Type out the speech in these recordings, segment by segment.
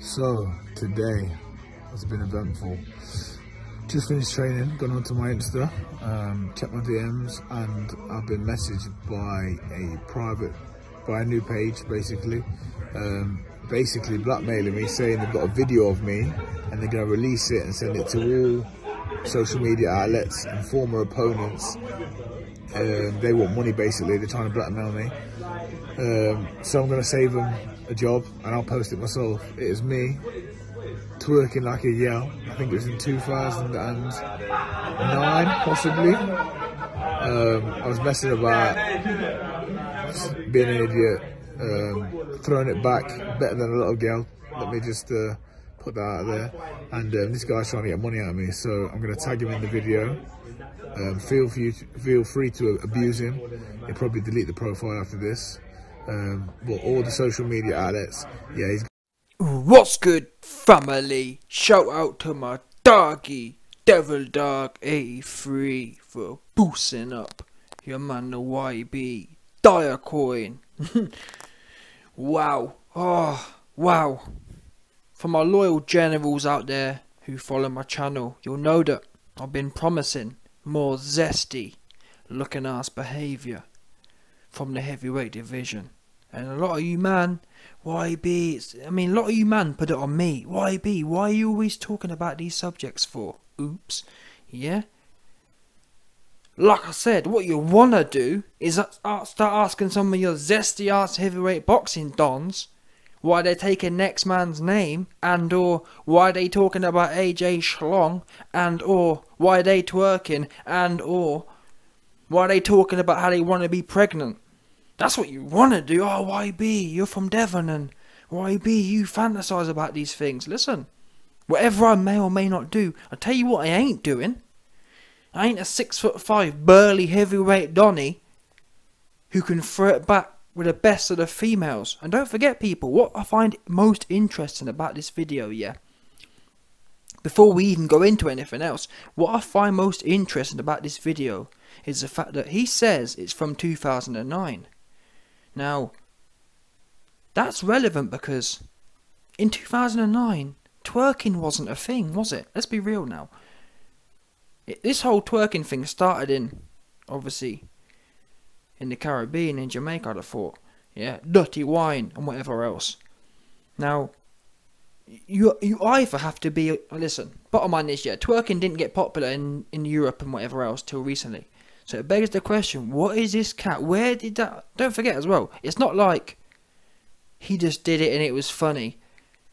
So today has been eventful. Just finished training, gone onto my Insta, um, checked my DMs, and I've been messaged by a private, by a new page basically, um, basically blackmailing me, saying they've got a video of me and they're going to release it and send it to all social media outlets and former opponents. Um, they want money basically, they're trying to blackmail me. Um, so I'm going to save them a job and I'll post it myself. It is me twerking like a yell. I think it was in 2009, possibly. Um, I was messing about, being an idiot, um, throwing it back better than a little girl. Let me just uh, put that out there. And um, this guy's trying to get money out of me, so I'm going to tag him in the video. Um, feel, to, feel free to abuse him. He'll probably delete the profile after this. Um, but all the social media outlets, yeah, he's What's good, family? Shout out to my doggy, Devil Dog 83 for boosting up your man the YB Diacoin. wow. Oh, wow. For my loyal generals out there who follow my channel, you'll know that I've been promising more zesty looking ass behaviour from the heavyweight division. And a lot of you man, YB, it's, I mean, a lot of you man put it on me. Why YB, why are you always talking about these subjects for? Oops. Yeah? Like I said, what you wanna do is start asking some of your zesty ass heavyweight boxing dons why they're taking next man's name and or why they talking about AJ Schlong and or why they twerking and or why they talking about how they want to be pregnant. That's what you want to do. Oh, YB, you're from Devon, and YB, you fantasize about these things. Listen, whatever I may or may not do, I tell you what I ain't doing. I ain't a six foot five burly heavyweight Donny who can throw it back with the best of the females. And don't forget, people, what I find most interesting about this video, yeah. Before we even go into anything else, what I find most interesting about this video is the fact that he says it's from 2009. Now, that's relevant because in 2009, twerking wasn't a thing, was it? Let's be real now. It, this whole twerking thing started in, obviously, in the Caribbean, in Jamaica, I thought. Yeah, dirty wine and whatever else. Now, you you either have to be listen. Bottom line is, yeah, twerking didn't get popular in in Europe and whatever else till recently. So it begs the question, what is this cat? Where did that... Don't forget as well, it's not like he just did it and it was funny.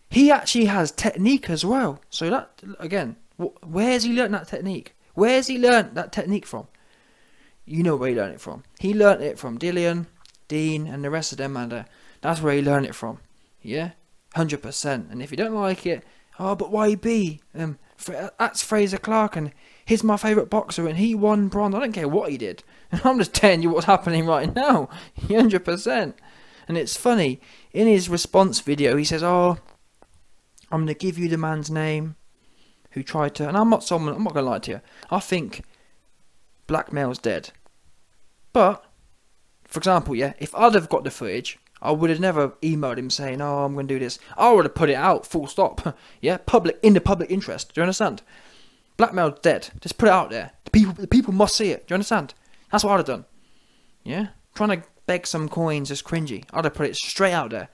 He actually has technique as well. So that, again, where's he learned that technique? Where's he learned that technique from? You know where he learned it from. He learned it from Dillian, Dean, and the rest of them, and uh, that's where he learned it from. Yeah? 100%. And if you don't like it, oh, but YB? Um, that's Frazer Clarke, and he's my favourite boxer and he won bronze. I don't care what he did. And I'm just telling you what's happening right now. 100%. And it's funny, in his response video, he says, Oh, I'm going to give you the man's name who tried to. And I'm not someone, I'm not going to lie to you. I think blackmail's dead. But, for example, yeah, if I'd have got the footage, I would have never emailed him saying, "Oh, I'm going to do this." I would have put it out, full stop. yeah, public in the public interest. Do you understand? Blackmail's dead. Just put it out there. The people, the people must see it. Do you understand? That's what I'd have done. Yeah? Trying to beg some coins is cringy. I'd have put it straight out there.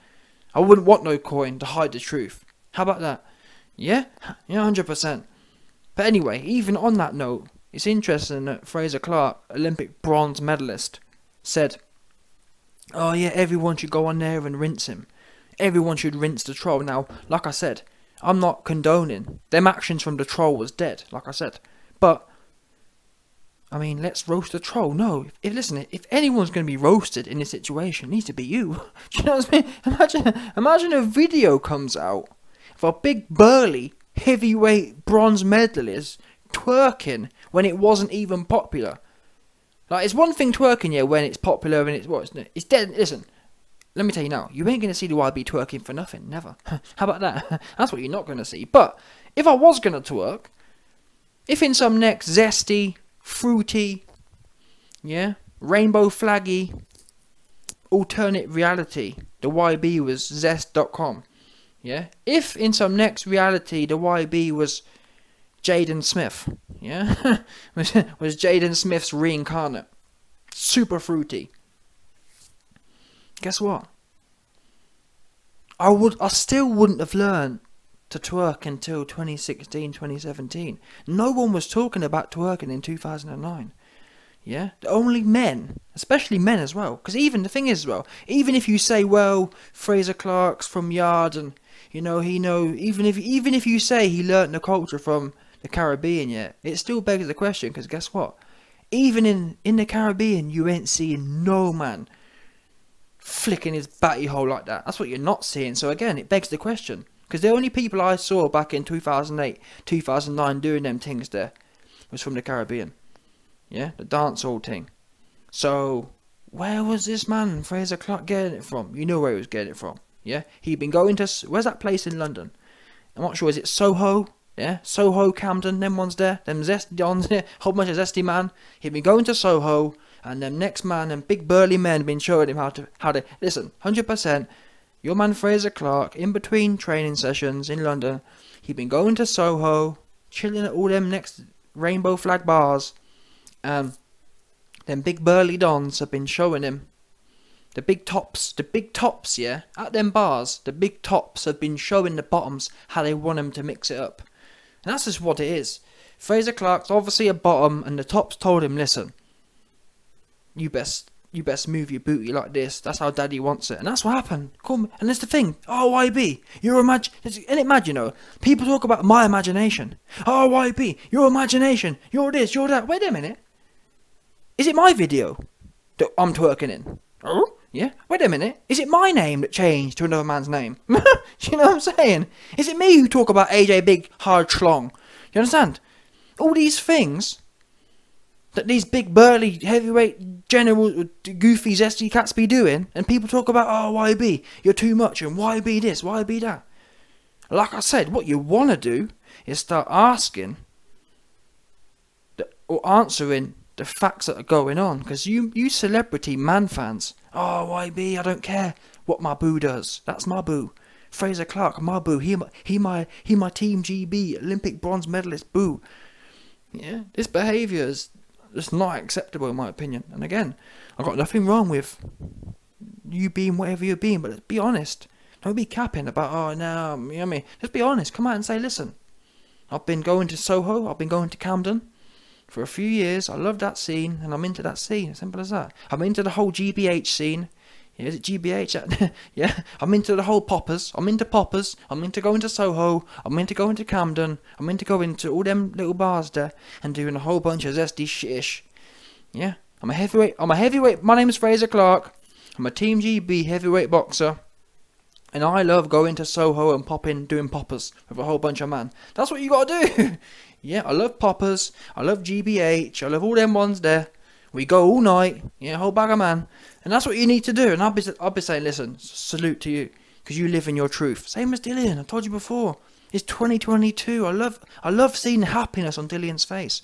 I wouldn't want no coin to hide the truth. How about that? Yeah? Yeah, 100%. But anyway, even on that note, it's interesting that Frazer Clarke, Olympic bronze medalist, said, Oh yeah, everyone should go on there and rinse him. Everyone should rinse the troll. Now, like I said, I'm not condoning them actions from the troll was dead, like I said. But I mean, let's roast the troll. No, if, if listen, if anyone's going to be roasted in this situation, it needs to be you. Do you know what I mean? Imagine, imagine a video comes out of a big burly heavyweight bronze medalist twerking when it wasn't even popular. Like it's one thing twerking, yeah, when it's popular and it's what it's dead. Listen, let me tell you now, you ain't going to see the YB twerking for nothing. Never. How about that? That's what you're not going to see. But if I was going to twerk, if in some next zesty, fruity, yeah, rainbow flaggy, alternate reality, the YB was zest.com, Yeah? If in some next reality the YB was Jaden Smith, yeah? was, was Jaden Smith's reincarnate. Super fruity. Guess what? I would I still wouldn't have learned to twerk until 2016, 2017. No one was talking about twerking in 2009. Yeah, only men, especially men as well. Because even the thing is, well, even if you say, well, Frazer Clarke's from Yard, and you know he know, even if even if you say he learnt the culture from the Caribbean, yeah, it still begs the question. Because guess what? Even in in the Caribbean, you ain't seeing no man flicking his batty hole like that. That's what you're not seeing. So again, it begs the question. Because the only people I saw back in 2008, 2009 doing them things there was from the Caribbean. Yeah, the dancehall thing. So, where was this man, Frazer Clarke, getting it from? You know where he was getting it from. Yeah, he'd been going to where's that place in London? I'm not sure. Is it Soho? Yeah, Soho, Camden, them ones there, them zesty dons, yeah, whole bunch of zesty man. He'd been going to Soho, and them next man and big burly men been showing him how to how to listen. Hundred percent. Your man Frazer Clarke, in between training sessions in London, he'd been going to Soho, chilling at all them next rainbow flag bars, and them big burly dons have been showing him. The big tops, the big tops, yeah, at them bars, the big tops have been showing the bottoms how they want them to mix it up. And that's just what it is. Frazer Clarke's obviously a bottom, and the tops told him, listen, you best you best move your booty like this. That's how daddy wants it. And that's what happened. Come and that's the thing. Oh YB, your imagine and imagine you know, people talk about my imagination. Oh YB, your imagination, you're this, you're that. Wait a minute. Is it my video that I'm twerking in? Oh? Yeah? Wait a minute. Is it my name that changed to another man's name? you know what I'm saying? Is it me who talk about AJ Big Hard Schlong? You understand? All these things that these big burly heavyweight general goofy zesty cats be doing and people talk about oh YB you're too much and YB this? YB that? Like I said what you want to do is start asking the, or answering the facts that are going on because you you celebrity man fans oh YB I don't care what my boo does. That's my boo. Frazer Clarke my boo. He he my he my team GB Olympic bronze medalist boo. Yeah this behaviour is it's not acceptable in my opinion. And again, I've got nothing wrong with you being whatever you're being, but be honest. Don't be capping about, oh, no, you know what I mean? Just be honest. Come out and say, listen, I've been going to Soho, I've been going to Camden for a few years. I love that scene, and I'm into that scene. Simple as that. I'm into the whole GBH scene. Is it GBH? yeah, I'm into the whole poppers. I'm into poppers. I'm into going to Soho. I'm into going to Camden. I'm into going to all them little bars there and doing a whole bunch of zesty shish. Yeah, I'm a heavyweight. I'm a heavyweight. My name is Frazer Clarke. I'm a Team GB heavyweight boxer. And I love going to Soho and popping, doing poppers with a whole bunch of man. That's what you gotta do. yeah, I love poppers. I love GBH. I love all them ones there. We go all night. Yeah, whole bag of man. And that's what you need to do. And I'll be, I'll be saying, listen, salute to you. Because you live in your truth. Same as Dillian. I told you before. It's 2022. I love, I love seeing happiness on Dillian's face.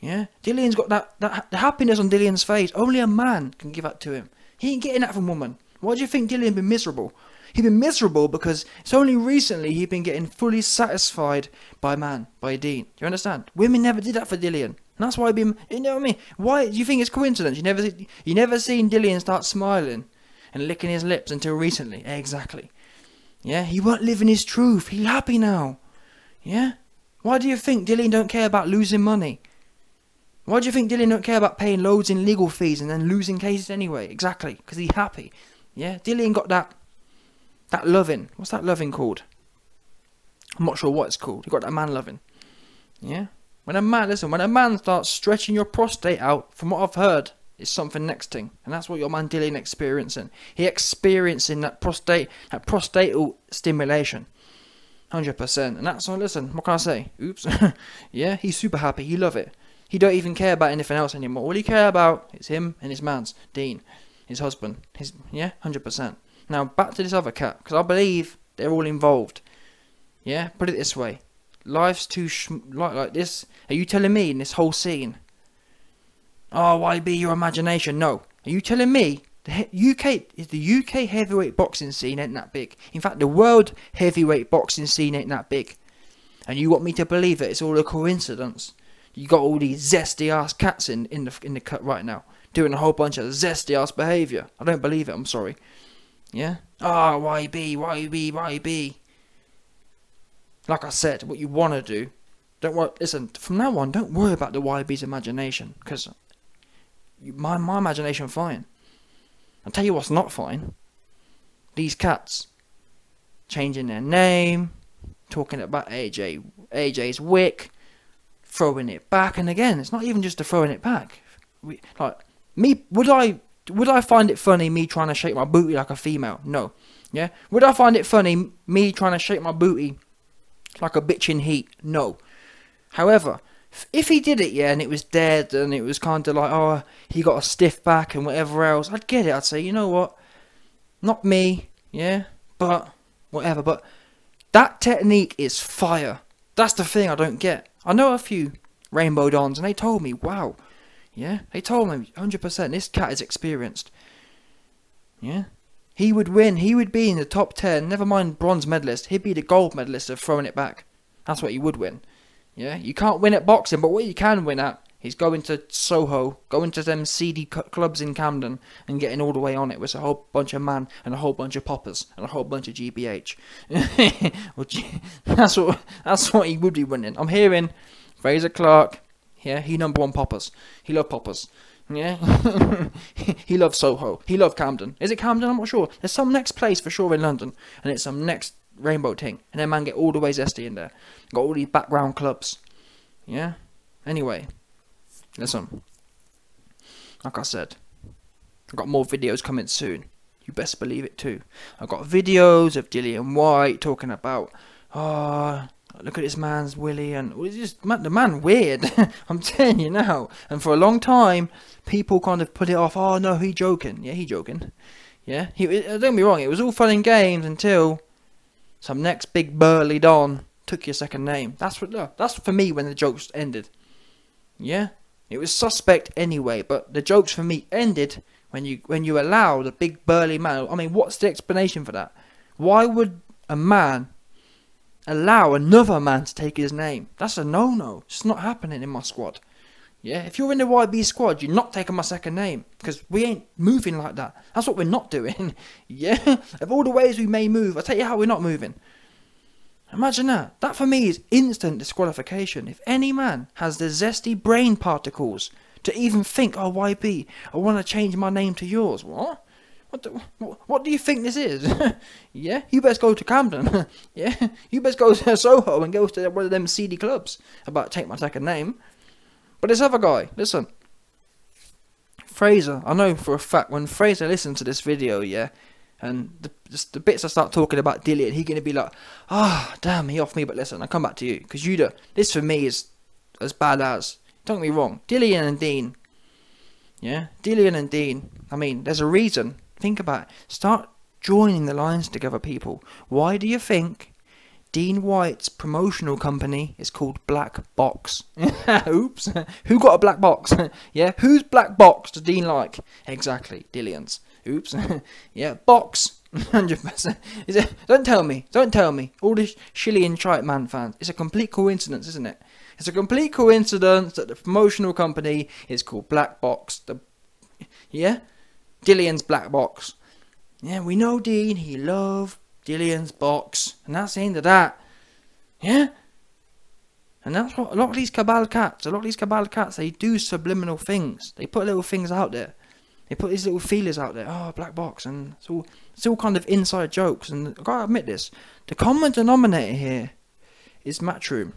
Yeah? Dillian's got that, that the happiness on Dillian's face. Only a man can give that to him. He ain't getting that from woman. Why do you think Dillian been miserable? He's been miserable because it's only recently he'd been getting fully satisfied by man, by Dean. Do you understand? Women never did that for Dillian. And that's why been, you know what I mean? Why do you think it's coincidence? You never, you never seen Dillian start smiling and licking his lips until recently. Exactly. Yeah, he weren't living his truth. He's happy now. Yeah. Why do you think Dillian don't care about losing money? Why do you think Dillian don't care about paying loads in legal fees and then losing cases anyway? Exactly, because he's happy. Yeah, Dillian got that, that loving. What's that loving called? I'm not sure what it's called. He got that man loving. Yeah. When a man, listen, when a man starts stretching your prostate out, from what I've heard, it's something next thing, and that's what your man Dillian experiencing. He experiencing that prostate, that prostatal stimulation, hundred percent. And that's all. Listen, what can I say? Oops. yeah, he's super happy. He love it. He don't even care about anything else anymore. All he care about is him and his man's Dean, his husband. His yeah, hundred percent. Now back to this other cat, because I believe they're all involved. Yeah, put it this way life's too like like this. Are you telling me in this whole scene? Oh, why be your imagination? No. Are you telling me The he- UK, is the UK heavyweight boxing scene ain't that big. In fact, the world heavyweight boxing scene ain't that big. And you want me to believe it? It's all a coincidence. You got all these zesty ass cats in, in the in the cut right now, doing a whole bunch of zesty ass behaviour. I don't believe it. I'm sorry. Yeah. Ah, YB, YB, YB. Like I said, what you want to do, don't worry. Listen, from now on, don't worry about the YB's imagination, because my my imagination fine. I'll tell you what's not fine. These cats changing their name, talking about AJ AJ's wick, throwing it back, and again, it's not even just the throwing it back. We, like me, would I would I find it funny me trying to shake my booty like a female? No. Yeah. Would I find it funny me trying to shake my booty like a bitch in heat? No. However, if he did it, yeah, and it was dead, and it was kind of like, oh, he got a stiff back and whatever else, I'd get it. I'd say, you know what? Not me, yeah, but whatever. But that technique is fire. That's the thing I don't get. I know a few Rainbow Dons, and they told me, wow, yeah, they told me 100% this cat is experienced. Yeah, he would win. He would be in the top 10, never mind bronze medalist. He'd be the gold medalist of throwing it back. That's what he would win. Yeah, you can't win at boxing, but what you can win at is going to Soho, going to them seedy clubs in Camden, and getting all the way on it with a whole bunch of man and a whole bunch of poppers and a whole bunch of GBH. That's what that's what he would be winning. I'm hearing Frazer Clarke. Yeah, he number one poppers. He love poppers. Yeah, he loves Soho. He loved Camden. Is it Camden? I'm not sure. There's some next place for sure in London, and it's some next rainbow thing. And then man get all the way zesty in there. Got all these background clubs. Yeah. Anyway, listen. Like I said, I've got more videos coming soon. You best believe it too. I've got videos of Dillian Whyte talking about, oh, look at this man's willy, and well, it's just the man weird. I'm telling you now. And for a long time, people kind of put it off. Oh no, he joking. Yeah, he joking. Yeah, he. Uh, don't be wrong. It was all fun and games until some next big burly don took your second name. That's what. no, That's for me when the jokes ended. Yeah, it was suspect anyway, but the jokes for me ended when you when you allow the big burly man. I mean, what's the explanation for that? Why would a man allow another man to take his name? That's a no-no. It's not happening in my squad. Yeah, if you're in the YB squad, you're not taking my second name because we ain't moving like that. That's what we're not doing. yeah, of all the ways we may move, I'll tell you how we're not moving. Imagine that. That for me is instant disqualification. If any man has the zesty brain particles to even think, oh YB, I want to change my name to yours. What? What do, what, do you think this is? yeah, you best go to Camden. yeah, you best go to Soho and go to one of them seedy clubs about take my second name. But this other guy, listen. Frazer, I know for a fact when Frazer listens to this video, yeah, and the, just the bits I start talking about Dillian, he gonna be like, ah, damn, he off me. But listen, I come back to you because you do. This for me is as bad as. Don't get me wrong, Dillian and Dean. Yeah, Dillian and Dean. I mean, there's a reason. Think about it. Start joining the lines together, people. Why do you think Dean Whyte's promotional company is called Black Box? Oops. Who got a black box? yeah, whose black box does Dean like? Exactly, Dillian's. Oops. yeah, box. 100%. Is it, don't tell me. Don't tell me. All this Shilly and Trite Man fans. It's a complete coincidence, isn't it? It's a complete coincidence that the promotional company is called Black Box. The, yeah? Dillian's Black Box. Yeah, we know Dean. He loved Dillian's box. And that's the end of that. Yeah? And that's what a lot of these cabal cats, a lot of these cabal cats, they do subliminal things. They put little things out there. They put these little feelers out there. Oh, black box, and it's all it's all kind of inside jokes. And I gotta admit this: the common denominator here is Matchroom.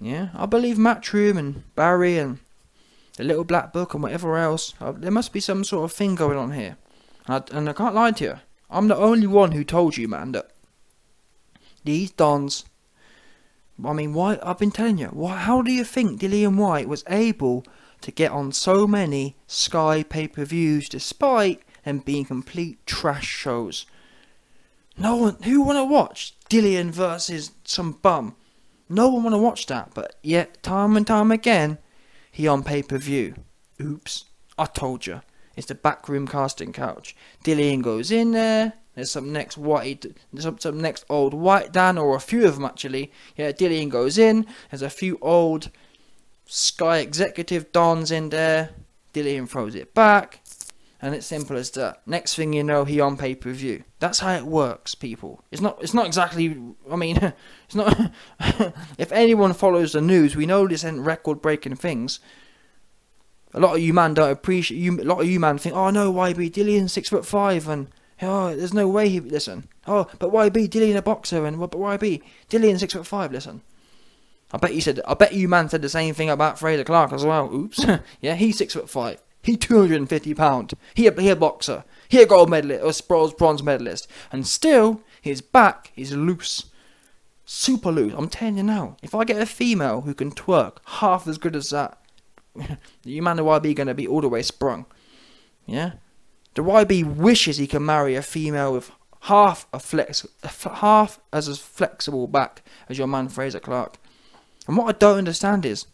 Yeah, I believe Matchroom and Barry and the Little Black Book and whatever else. Uh, there must be some sort of thing going on here. And I, and I can't lie to you. I'm the only one who told you, man, that these dons. I mean, why? I've been telling you. Why? How do you think Dillian Whyte was able to get on so many Sky pay-per-views despite them being complete trash shows? No one. Who want to watch Dillian versus some bum? No one want to watch that. But yet, time and time again, he on pay-per-view. Oops. I told you. It's the backroom casting couch. Dillian goes in there. There's some next white, some, some next old white Dan, or a few of them actually. Yeah, Dillian goes in. There's a few old Sky executive dons in there. Dillian throws it back. And it's simple as that. Next thing you know, he on pay per view. That's how it works, people. It's not. It's not exactly. I mean, it's not. if anyone follows the news, we know this ain't record breaking things. A lot of you man don't appreciate. You. A lot of you man think, oh no, YB Dillian six foot five, and oh, there's no way he listen. Oh, but YB Dillian a boxer, and but YB Dillian six foot five. Listen. I bet you said. I bet you man said the same thing about Frazer Clarke as well. Oops. yeah, he's six foot five. He 250 pound. He a, he a boxer. He a gold medalist or bronze medalist. And still, his back is loose. Super loose. I'm telling you now. If I get a female who can twerk half as good as that, the man YB gonna be all the way sprung. Yeah? The YB wishes he can marry a female with half a flex, half as flexible back as your man Frazer Clarke. And what I don't understand is,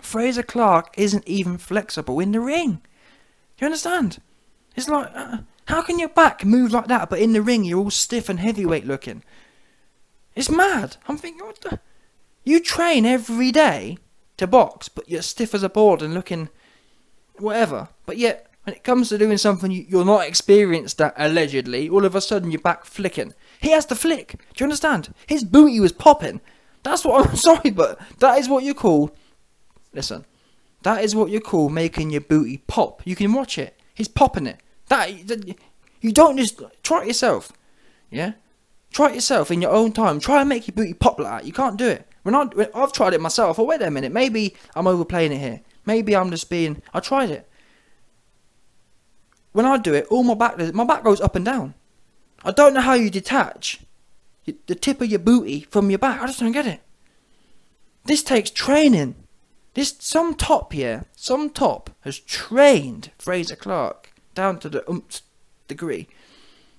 Frazer Clarke isn't even flexible in the ring. Do you understand? It's like, uh, how can your back move like that, but in the ring you're all stiff and heavyweight looking? It's mad. I'm thinking, what the? You train every day to box, but you're stiff as a board and looking whatever. But yet, when it comes to doing something you, are not experienced at, allegedly, all of a sudden your back flicking. He has to flick. Do you understand? His booty was popping. That's what I'm sorry, but that is what you call Listen, that is what you call making your booty pop. You can watch it. He's popping it. That, that you don't just try it yourself. Yeah, try it yourself in your own time. Try and make your booty pop like that. You can't do it. When, I, when I've tried it myself. Oh wait a minute. Maybe I'm overplaying it here. Maybe I'm just being. I tried it. When I do it, all my back my back goes up and down. I don't know how you detach the tip of your booty from your back. I just don't get it. This takes training. This some top here, some top has trained Frazer Clarke down to the umph degree.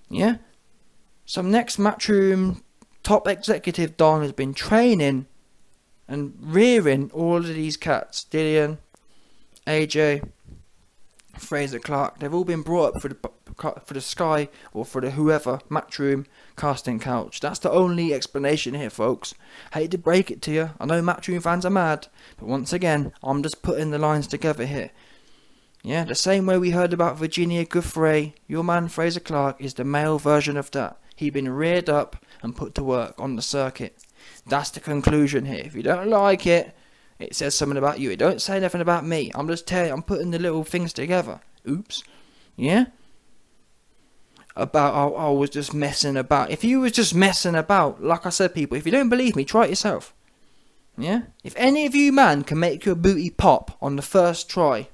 Yeah? Some next matchroom top executive Don has been training and rearing all of these cats. Dillian, AJ, Frazer Clarke, they've all been brought up for the for the Sky or for the whoever Matchroom casting couch. That's the only explanation here, folks. Hate to break it to you. I know Matchroom fans are mad, but once again, I'm just putting the lines together here. Yeah, the same way we heard about Virginia Giuffre, your man Frazer Clarke is the male version of that. He been reared up and put to work on the circuit. That's the conclusion here. If you don't like it, it says something about you. It don't say nothing about me. I'm just telling you, I'm putting the little things together. Oops. Yeah? About, oh, I was just messing about. If you was just messing about, like I said, people, if you don't believe me, try it yourself. Yeah? If any of you man can make your booty pop on the first try,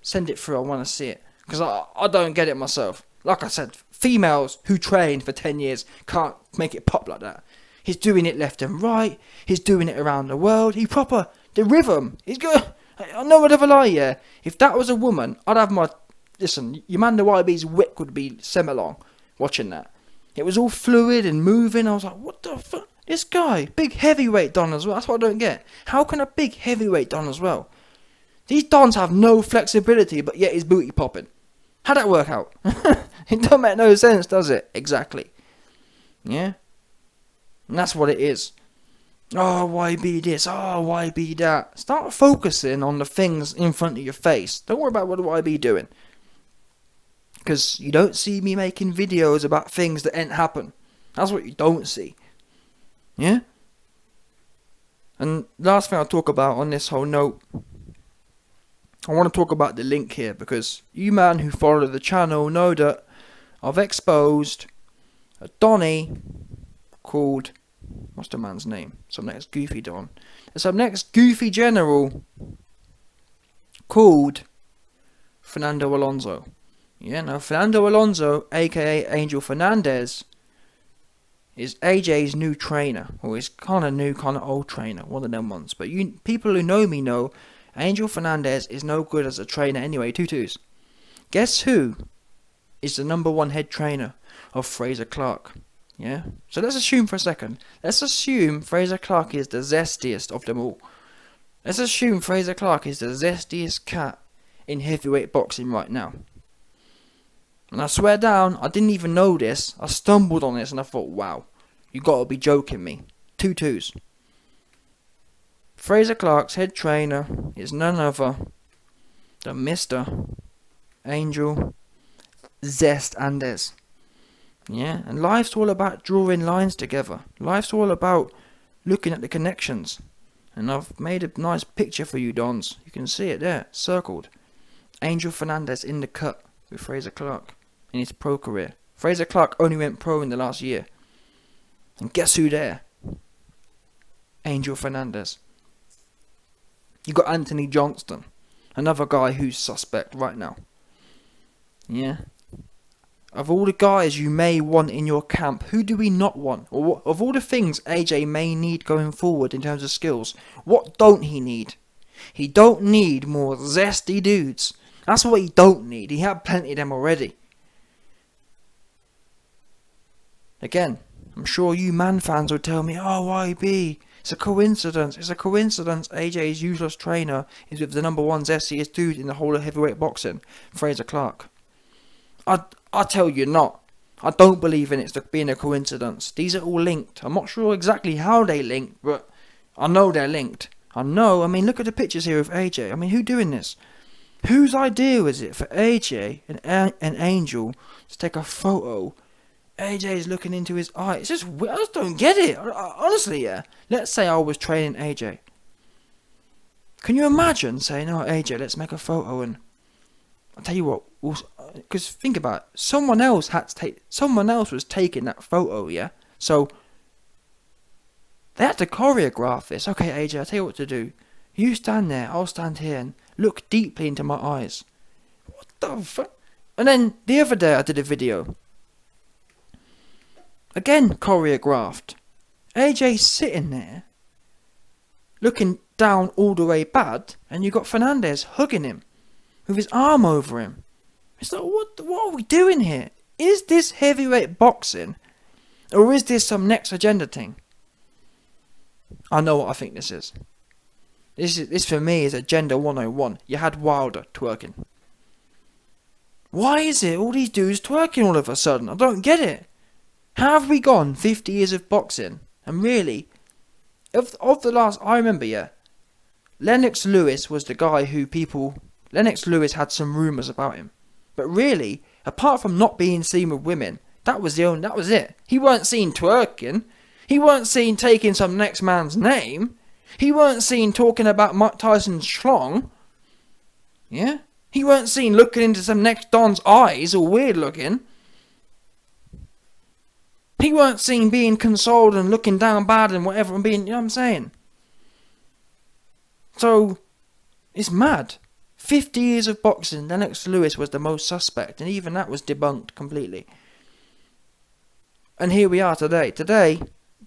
send it through. I want to see it. Because I, I don't get it myself. Like I said, females who train for 10 years can't make it pop like that. He's doing it left and right. He's doing it around the world. He proper the rhythm. He's good. I know I'd ever lie, yeah. If that was a woman, I'd have my. Listen, Amanda YB's wick would be semi-long watching that. It was all fluid and moving. I was like, what the fuck? This guy, big heavyweight Don as well. That's what I don't get. How can a big heavyweight Don as well? These Dons have no flexibility, but yet his booty popping. How'd that work out? it don't make no sense, does it? Exactly. Yeah? And that's what it is. Oh, why be this? Oh, why be that? Start focusing on the things in front of your face. Don't worry about what do I be doing. Because you don't see me making videos about things that ain't happen. That's what you don't see. Yeah? And last thing I'll talk about on this whole note, I want to talk about the link here because you man who follow the channel know that I've exposed a Donny called What's the man's name? Some next goofy Don. Some next goofy general called Fernando Alonso. Yeah, now Fernando Alonso, aka Angel Fernandez, is AJ's new trainer, or is kind of new, kind of old trainer, one of them ones. But you people who know me know Angel Fernandez is no good as a trainer anyway. Tutus. Guess who is the number one head trainer of Frazer Clarke? Yeah? So let's assume for a second. Let's assume Frazer Clarke is the zestiest of them all. Let's assume Frazer Clarke is the zestiest cat in heavyweight boxing right now. And I swear down, I didn't even know this. I stumbled on this and I thought, wow, you gotta be joking me. Two twos. Frazer Clarke's head trainer is none other than Mr. Angel Zest Andes. Yeah, and life's all about drawing lines together. Life's all about looking at the connections. And I've made a nice picture for you, Dons. You can see it there, circled. Angel Fernandez in the cut with Frazer Clarke in his pro career. Frazer Clarke only went pro in the last year. And guess who there? Angel Fernandez. You got Anthony Johnston, another guy who's suspect right now. Yeah. Of all the guys you may want in your camp, who do we not want? Or of all the things AJ may need going forward in terms of skills, what don't he need? He don't need more zesty dudes. That's what he don't need. He had plenty of them already. Again, I'm sure you man fans would tell me, oh, YB, it's a coincidence. It's a coincidence AJ's useless trainer is with the number one zestiest dude in the whole of heavyweight boxing, Frazer Clarke. I, I tell you not. I don't believe in it being a coincidence. These are all linked. I'm not sure exactly how they link, but I know they're linked. I know. I mean, look at the pictures here of AJ. I mean, who doing this? Whose idea was it for AJ and an Angel to take a photo AJ is looking into his eye. It's just, I just don't get it. Honestly, yeah. Let's say I was training AJ. Can you imagine saying, "Oh, AJ, let's make a photo," and I'll tell you what, because think about it, someone else had to take, someone else was taking that photo, yeah. So they had to choreograph this. Okay, AJ, I'll tell you what to do. You stand there, I'll stand here, and look deeply into my eyes. What the fuck? And then the other day I did a video Again choreographed. AJ sitting there, looking down all the way bad, and you got Fernandez hugging him, with his arm over him. It's like, what, what are we doing here? Is this heavyweight boxing, or is this some next agenda thing? I know what I think this is. This is this for me is agenda 101. You had Wilder twerking. Why is it all these dudes twerking all of a sudden? I don't get it. How have we gone 50 years of boxing? And really, of, of the last, I remember, yeah, Lennox Lewis was the guy who people, Lennox Lewis had some rumours about him. But really, apart from not being seen with women, that was the only, that was it. He weren't seen twerking. He weren't seen taking some next man's name. He weren't seen talking about Mike Tyson's schlong. Yeah? He weren't seen looking into some next Don's eyes, all weird looking. He weren't seen being consoled and looking down bad and whatever and being, you know what I'm saying? So, it's mad. 50 years of boxing, Lennox Lewis was the most suspect, and even that was debunked completely. And here we are today. Today,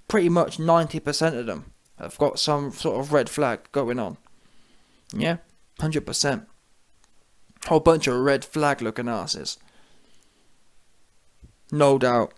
pretty much 90% of them have got some sort of red flag going on. Yeah? 100%. Whole bunch of red flag looking asses. No doubt.